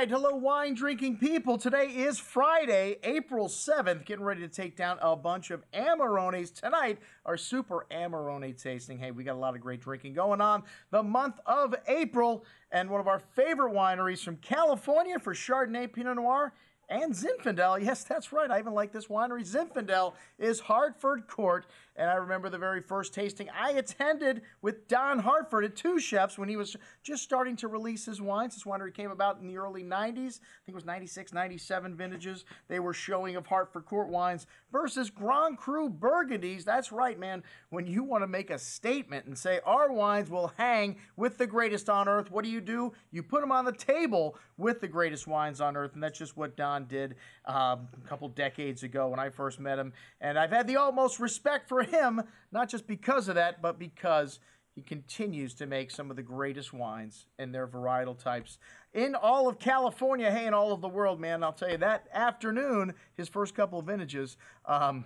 right, hello, wine drinking people. Today is Friday, April 7th. Getting ready to take down a bunch of Amarones. Tonight, our super Amarone tasting. Hey, we got a lot of great drinking going on the month of April. And one of our favorite wineries from California for Chardonnay Pinot Noir and Zinfandel. Yes, that's right. I even like this winery. Zinfandel is Hartford Court. And I remember the very first tasting I attended with Don Hartford at Two Chefs when he was just starting to release his wines. This winery came about in the early 90s. I think it was 96, 97 vintages. They were showing of Hartford Court wines versus Grand Cru Burgundies. That's right, man. When you want to make a statement and say our wines will hang with the greatest on earth, what do you do? You put them on the table with the greatest wines on earth. And that's just what Don did um, a couple decades ago when I first met him. And I've had the utmost respect for him, not just because of that, but because he continues to make some of the greatest wines in their varietal types in all of California, hey, in all of the world, man. I'll tell you that afternoon, his first couple of vintages, um,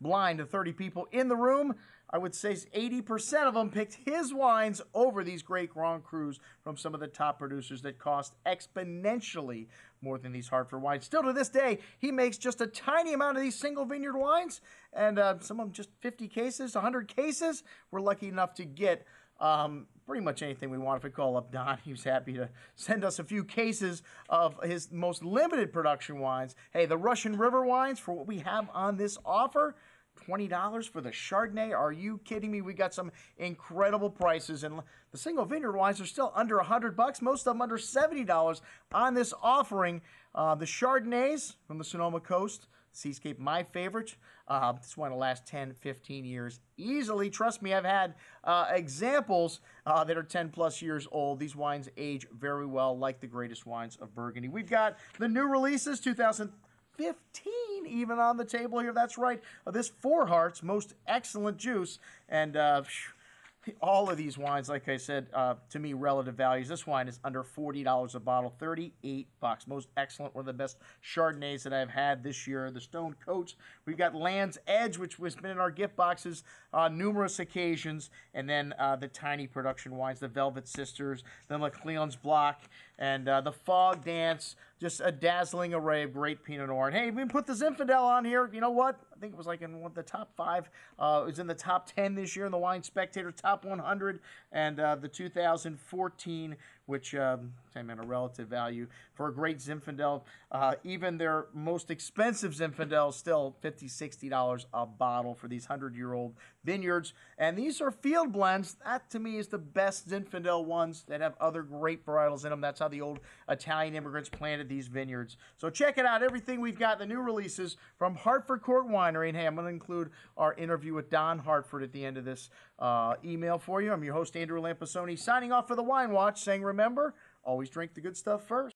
blind to 30 people in the room. I would say 80% of them picked his wines over these great Grand Crus from some of the top producers that cost exponentially more than these Hartford wines. Still to this day, he makes just a tiny amount of these single vineyard wines, and uh, some of them just 50 cases, 100 cases. We're lucky enough to get um, pretty much anything we want. If we call up Don, he was happy to send us a few cases of his most limited production wines. Hey, the Russian River wines, for what we have on this offer, $20 for the Chardonnay. Are you kidding me? We got some incredible prices and the single vineyard wines are still under 100 bucks, most of them under $70 on this offering. Uh, the Chardonnays from the Sonoma Coast, Seascape, my favorite. Uh, this one will last 10, 15 years easily. Trust me, I've had uh, examples uh, that are 10 plus years old. These wines age very well, like the greatest wines of Burgundy. We've got the new releases, 2015, even on the table here. That's right. This Four Hearts, most excellent juice. And, uh, all of these wines, like I said, uh, to me, relative values. This wine is under $40 a bottle, 38 bucks. Most excellent, one of the best Chardonnays that I've had this year. The Stone Côtes. We've got Land's Edge, which has been in our gift boxes on numerous occasions. And then uh, the tiny production wines, the Velvet Sisters, then the Cleon's Block, and uh, the Fog Dance. Just a dazzling array of great Pinot Noir. And hey, we put the Zinfandel on here. You know what? I think it was like in one of the top five. Uh, it was in the top 10 this year in the Wine Spectator Top 100 and uh, the 2014 which um, same in a relative value for a great Zinfandel. Uh, even their most expensive Zinfandel still 50 $60 a bottle for these 100-year-old vineyards. And these are field blends. That, to me, is the best Zinfandel ones that have other great varietals in them. That's how the old Italian immigrants planted these vineyards. So check it out. Everything we've got, the new releases from Hartford Court Winery. And hey, I'm going to include our interview with Don Hartford at the end of this uh, email for you. I'm your host, Andrew Lampasoni, signing off for the Wine Watch, saying remember, always drink the good stuff first.